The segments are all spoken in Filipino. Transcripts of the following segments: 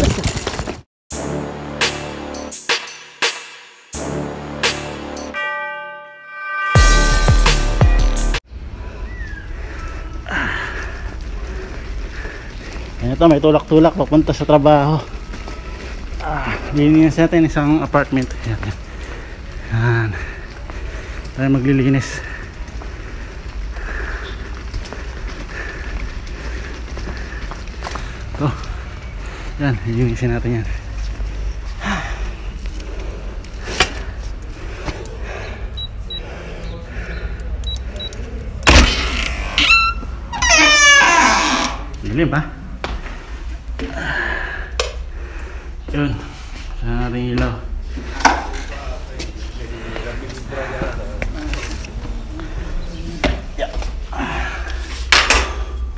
eh. Ayan ito, may tulak-tulak papunta sa trabaho. Ah, lilinis natin isang apartment. Ayan. Tayo maglilinis. Ito. Yan, lilinisin natin yan. Dilim ba? Yun. Sa ating ilaw.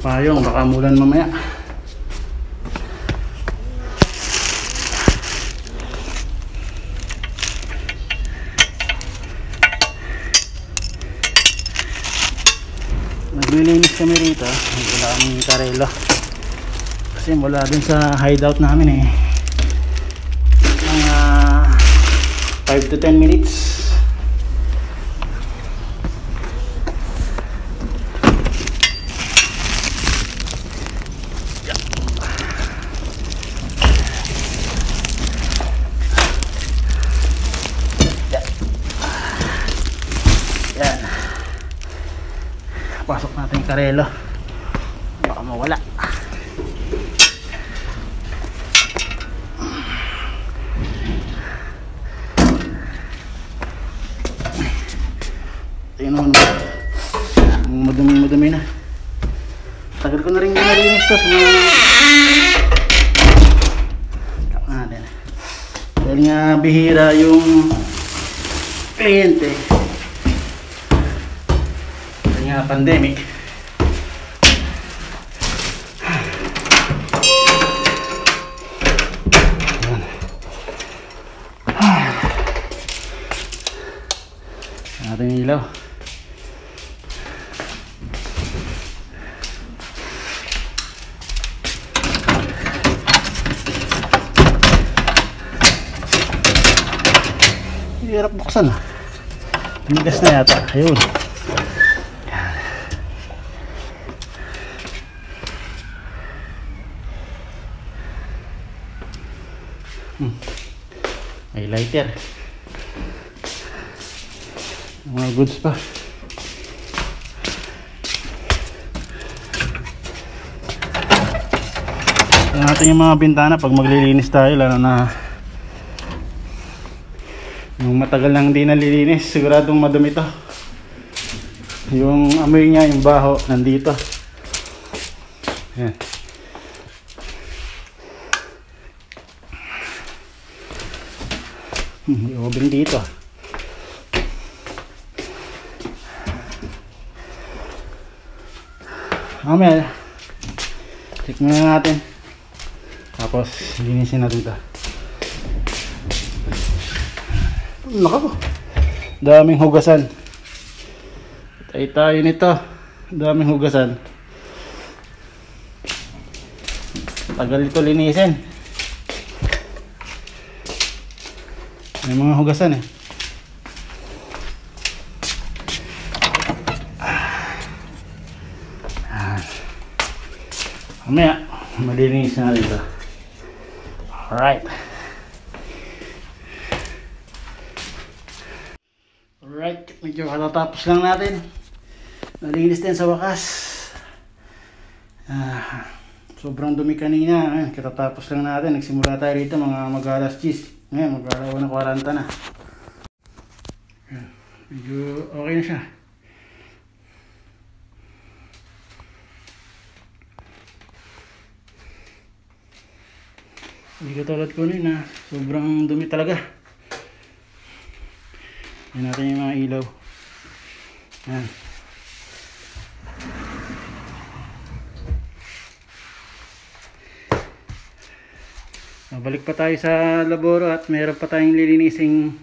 Payong, baka mulan mamaya. Naglilinis kami rito. Wala kaming karelo. Kasi mula dun sa hideout namin eh. Mga 5 to 10 minutes. Yan. Pasok natin yung karelo. Baka mawala. Mo naman. Madumi madumi na. Tagal ko na rin ginalinis to mga... Dahil nga bihira yung kliyente. Dahil nga pandemic. Natin yung ilaw. Hirap buksan ah. Tumigas na yata. Ayun. Hmm. May lighter. Mga goods pa. Tingnan natin yung mga bintana pag maglilinis tayo lalo na yung matagal nang di nalilinis siguradong madumi to yung amoy niya yung baho nandito yan hmm, yung oven dito mamaya check muna natin tapos linisin natin ito Naka po. Daming hugasan. Tay tayo nito. Daming hugasan. Tagal ito linisin. May mga hugasan eh. Ah. Mamaya, malilinis na dito. Alright. Alright, medyo katatapos lang natin. Nalinis din sa wakas. Ah, sobrang dumi kanina. Ayun, katatapos lang natin. Nagsimula tayo rito mga mag-alas 10. Ngayon, mag-araw na 40 na. Medyo okay na siya. Hindi katulad ko nun na sobrang dumi talaga. Yan natin yung mga ilaw. Yan. Balik pa tayo sa laboro at meron pa tayong lilinising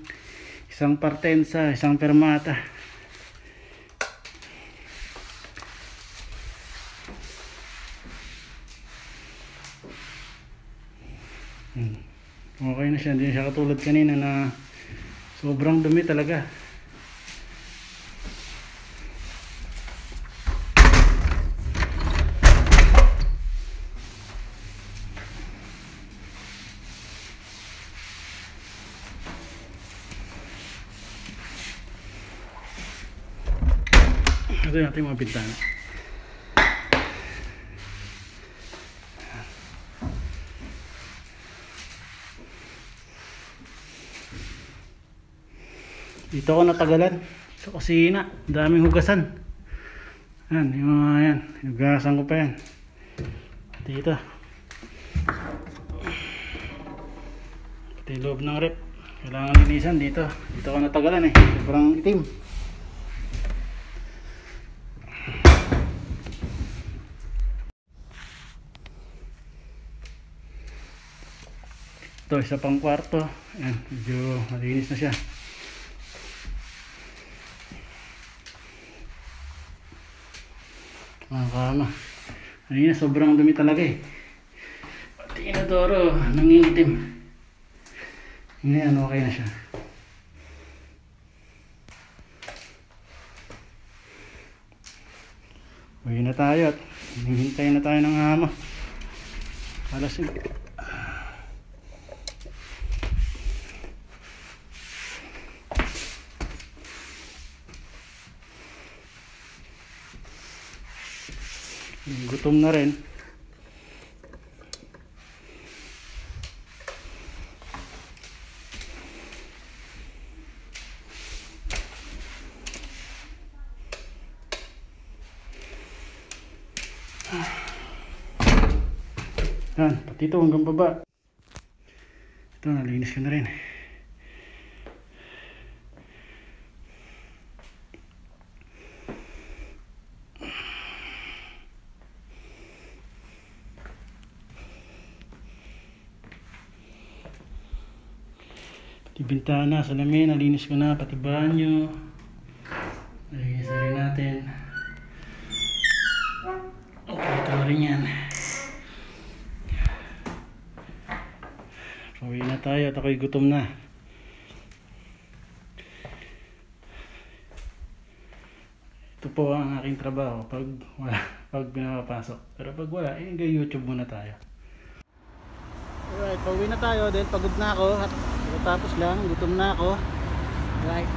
isang partensa, isang permata. Hmm. Okay na siya. Hindi siya katulad kanina na sobrang dumi talaga. Ating mga bintana. Dito ako natagalan. Sa kusina. Daming hugasan. Yan, yung mga yan. Hugasan ko pa yan. Dito. Ito yung loob ng rep. Kailangan linisan dito. Dito ako natagalan eh. Sobrang itim. Ito, isa pang kwarto. Ayan, medyo malinis na siya. Mga kama. Ayun, sobrang dumi talaga eh. Pati inodoro, nangingitim. Ngayon, okay na siya. Uwi na tayo at hinihintay na tayo ng hama. Alas Gutom na rin. Yan, pati hanggang baba. Ito, nalinis ko na rin. Bintana, salamin, nalinis ko na, pati banyo. Nalinis na rin natin. Okay, ito na rin yan. Pauwi na tayo at ako'y gutom na. Ito po ang aking trabaho pag wala, pag pinapapasok. Pero pag wala, eh, YouTube muna tayo. Alright, pauwi na tayo dahil pagod na ako at tapos lang, gutom na ako. Right,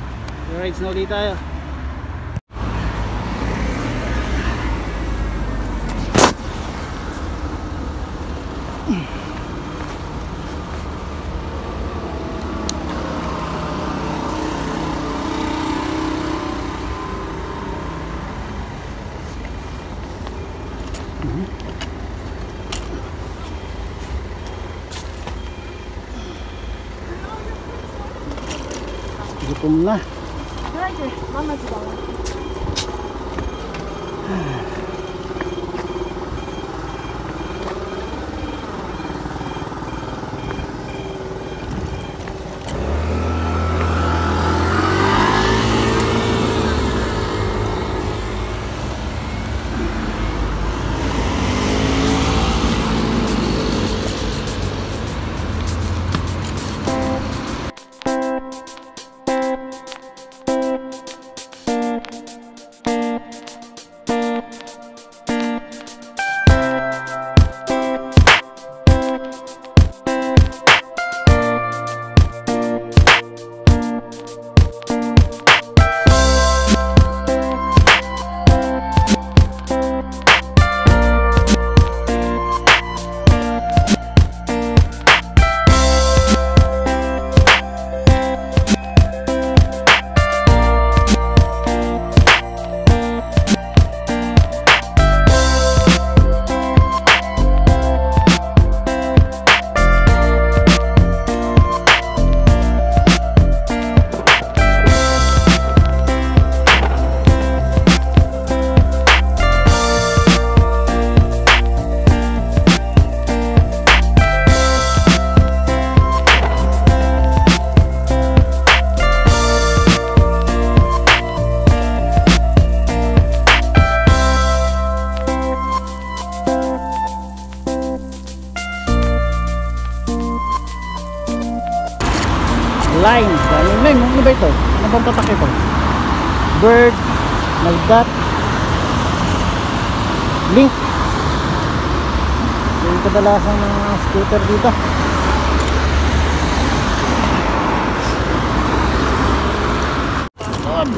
rides na tayo. 조금만 해야지 만나지 마 lines. Daming line. Ano ba ito? Ano bang tatak ito? Bird. Nagdat. Link. Yung kadalasan ng scooter dito. God.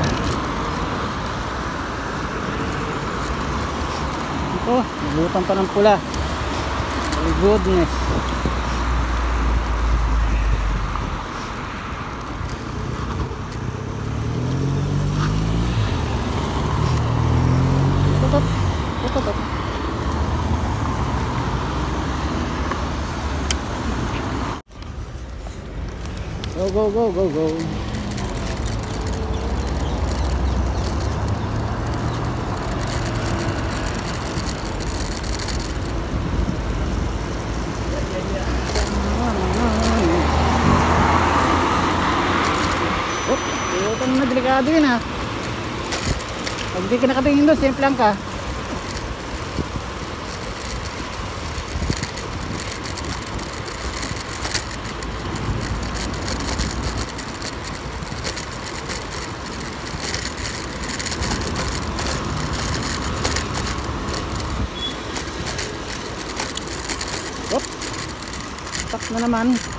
Ito, nabutan pa ng pula. My goodness. Go, go, go, go. Oh, na delikado yun ah. Pag di ka nakatingin doon, simple lang ka. Tak na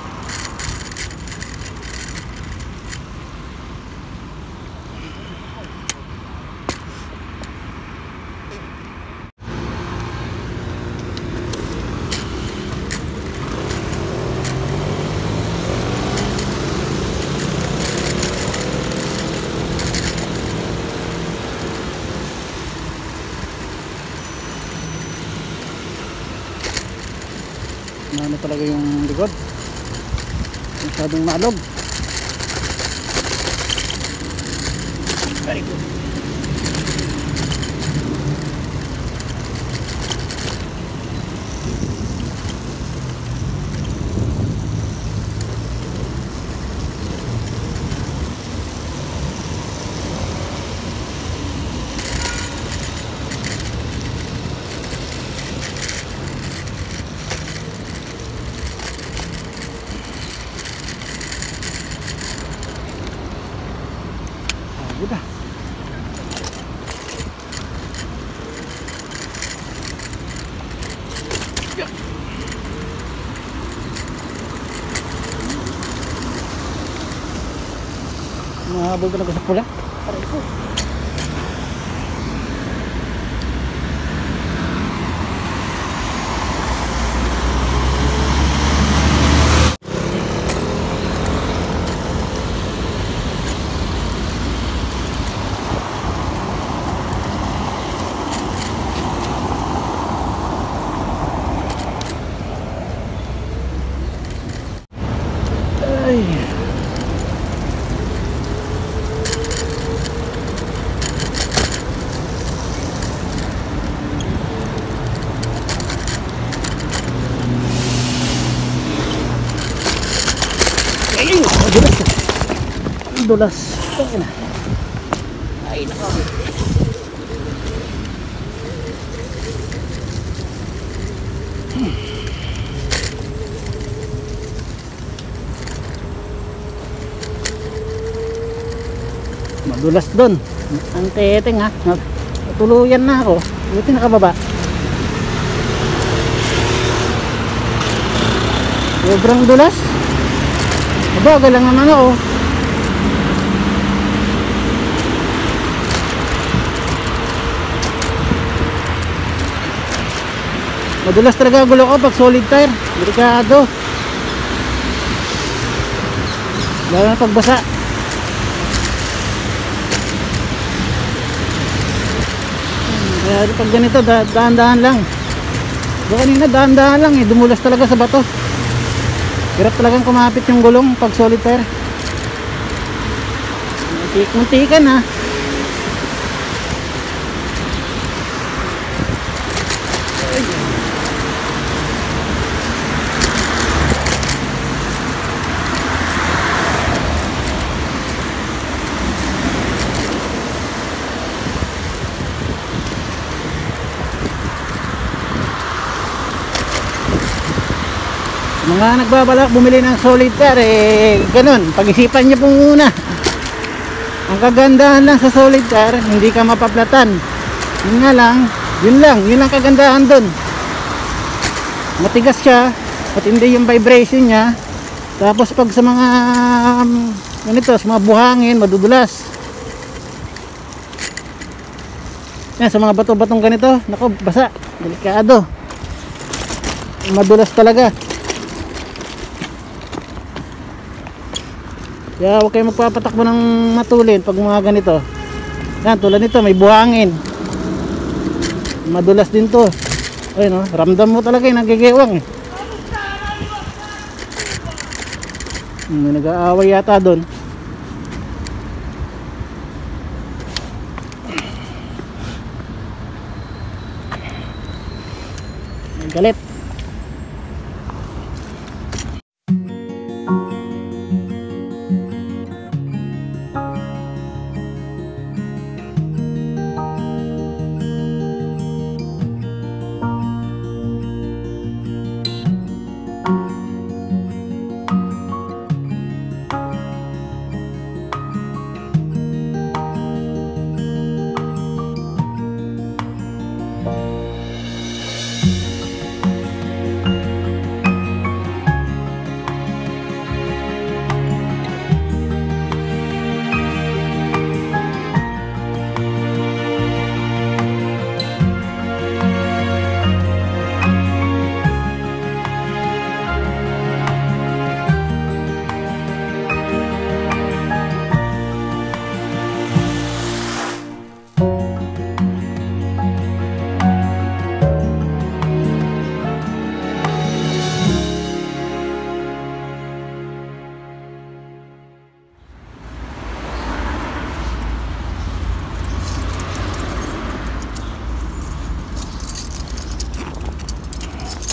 talaga yung likod. Masyadong maalog very good Pagod ah. Mahabol ka na sa pula? Aray ko. Ay, ang dulas. Ang dulas. Ay, na. Ay, nako. Madulas doon. Ang teteng ha. Natuluyan na ako. Buti nakababa. Sobrang dulas. Mabagal lang naman ako. Madulas talaga gulo ko pag solid tire. Delikado. Lalo na pagbasa. Kaya pag ganito, da dahan-dahan lang. Doon kanina, dahan-dahan lang eh. Dumulas talaga sa bato. Hirap talagang kumapit yung gulong pag solid tire. Muntik-muntikan ha. Mga nagbabalak bumili ng solid car eh ganun. Pag-isipan nyo po muna. Ang kagandahan lang sa solid car hindi ka mapaplatan. Yun nga lang yun lang yun lang kagandahan dun. Matigas siya at hindi yung vibration niya. Tapos pag sa mga um, ganito sa mga buhangin madudulas. Yan sa mga bato-batong ganito nako basa delikado. Madulas talaga kaya huwag kayo magpapatakbo ng matulin pag mga ganito. Yan tulad nito may buhangin. Madulas din to. Ayun oh, ramdam mo talaga yung nagigewang eh. May nag-aaway yata doon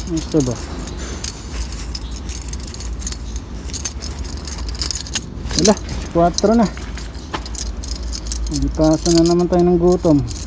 Ito ba? Wala, 4 na. Hindi pasa na naman tayo ng gutom.